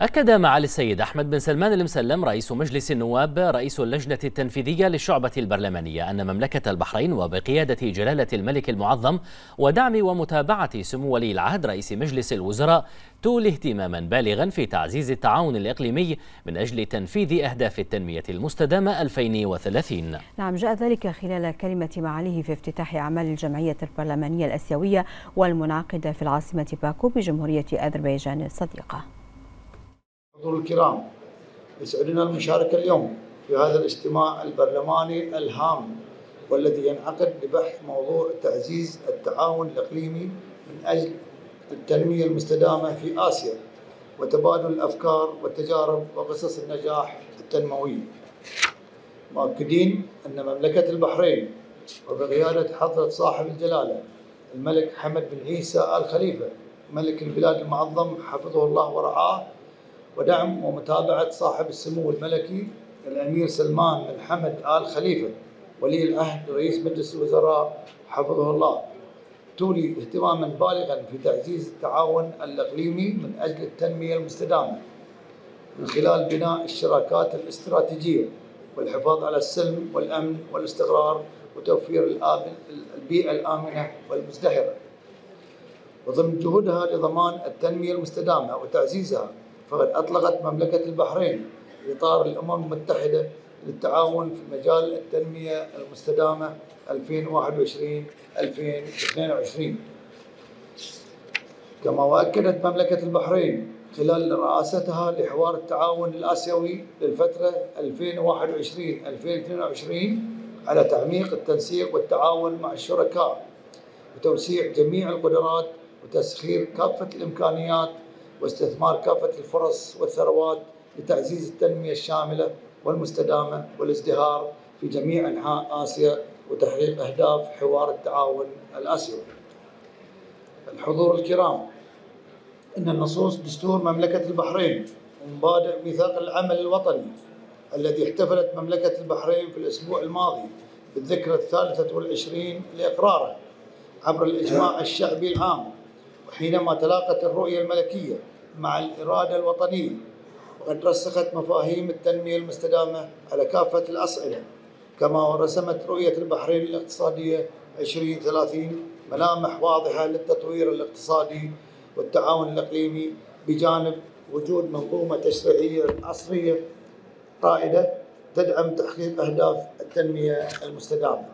أكد معالي السيد أحمد بن سلمان المسلم رئيس مجلس النواب رئيس اللجنة التنفيذية للشعبة البرلمانية أن مملكة البحرين وبقيادة جلالة الملك المعظم ودعم ومتابعة سمو ولي العهد رئيس مجلس الوزراء تولي اهتماما بالغا في تعزيز التعاون الإقليمي من أجل تنفيذ أهداف التنمية المستدامة 2030 نعم جاء ذلك خلال كلمة معاليه في افتتاح أعمال الجمعية البرلمانية الأسيوية والمنعقدة في العاصمة باكو بجمهورية أذربيجان الصديقة. حضور الكرام يسعدنا المشاركة اليوم في هذا الاجتماع البرلماني الهام والذي ينعقد لبحث موضوع تعزيز التعاون الإقليمي من أجل التنمية المستدامة في آسيا وتبادل الأفكار والتجارب وقصص النجاح التنموية مؤكدين أن مملكة البحرين وبقيادة حضرة صاحب الجلالة الملك حمد بن عيسى آل خليفة ملك البلاد المعظم حفظه الله ورعاه ودعم ومتابعة صاحب السمو الملكي الأمير سلمان بن حمد آل خليفة ولي العهد رئيس مجلس الوزراء حفظه الله. تولي اهتماما بالغا في تعزيز التعاون الإقليمي من أجل التنمية المستدامة من خلال بناء الشراكات الاستراتيجية والحفاظ على السلم والأمن والاستقرار وتوفير البيئة الآمنة والمزدهرة. وضمن جهودها لضمان التنمية المستدامة وتعزيزها فقد أطلقت مملكة البحرين إطار الأمم المتحدة للتعاون في مجال التنمية المستدامة 2021-2022 كما وأكدت مملكة البحرين خلال رئاستها لحوار التعاون الآسيوي للفترة 2021-2022 على تعميق التنسيق والتعاون مع الشركاء وتوسيع جميع القدرات وتسخير كافة الإمكانيات واستثمار كافة الفرص والثروات لتعزيز التنمية الشاملة والمستدامة والازدهار في جميع أنحاء آسيا وتحقيق أهداف حوار التعاون الآسيوي. الحضور الكرام. إن النصوص دستور مملكة البحرين ومبادئ ميثاق العمل الوطني الذي احتفلت مملكة البحرين في الأسبوع الماضي بالذكرى الثالثة والعشرين لإقراره عبر الإجماع الشعبي العام وحينما تلاقت الرؤية الملكية مع الإرادة الوطنية. وقد رسخت مفاهيم التنمية المستدامة على كافة الأصعدة كما رسمت رؤية البحرين الاقتصادية 2030 ملامح واضحة للتطوير الاقتصادي والتعاون الإقليمي بجانب وجود منظومة تشريعية عصرية رائدة تدعم تحقيق أهداف التنمية المستدامة.